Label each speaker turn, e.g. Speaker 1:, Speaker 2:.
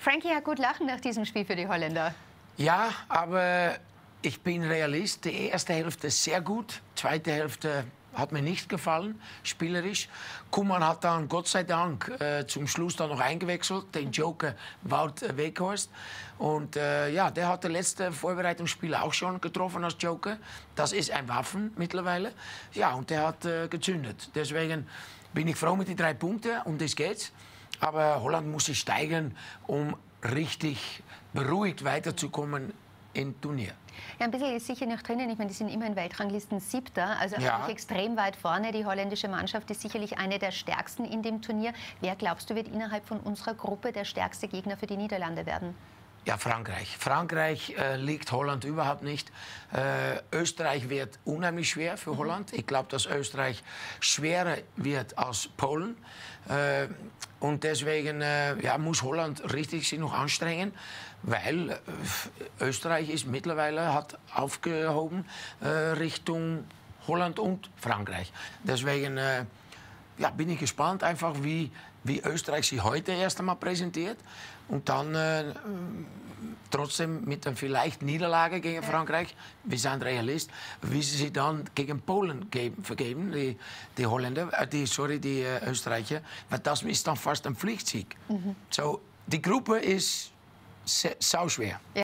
Speaker 1: Frankie hat gut lachen nach diesem Spiel für die Holländer.
Speaker 2: Ja, aber ich bin Realist. Die erste Hälfte sehr gut, zweite Hälfte hat mir nicht gefallen, spielerisch. Kuman hat dann Gott sei Dank äh, zum Schluss dann noch eingewechselt, den Joker Wout Weghorst. Und äh, ja, der hat das letzte Vorbereitungsspiel auch schon getroffen als Joker. Das ist ein Waffen mittlerweile. Ja, und der hat äh, gezündet. Deswegen bin ich froh mit den drei Punkten, um das geht's. Aber Holland muss sich steigern, um richtig beruhigt weiterzukommen im Turnier.
Speaker 1: Ja, ein bisschen ist sicher noch drinnen. Ich meine, die sind immer in Weltranglisten siebter, also ja. eigentlich extrem weit vorne. Die holländische Mannschaft ist sicherlich eine der stärksten in dem Turnier. Wer glaubst du, wird innerhalb von unserer Gruppe der stärkste Gegner für die Niederlande werden?
Speaker 2: Ja, Frankreich. Frankreich äh, liegt Holland überhaupt nicht. Äh, Österreich wird unheimlich schwer für mhm. Holland. Ich glaube, dass Österreich schwerer wird als Polen. Äh, und deswegen äh, ja, muss Holland richtig sich noch anstrengen, weil äh, Österreich ist mittlerweile hat aufgehoben äh, Richtung Holland und Frankreich. Deswegen ja, bin ich gespannt einfach, wie, wie Österreich sich heute erst einmal präsentiert und dann äh, trotzdem mit einer vielleicht Niederlage gegen Frankreich, wir sind Realist, wie sie sich dann gegen Polen geben, vergeben, die, die Holländer, äh, die, sorry, die äh, Österreicher, weil das ist dann fast ein Pflichtsieg. Mhm. So, die Gruppe ist sau schwer.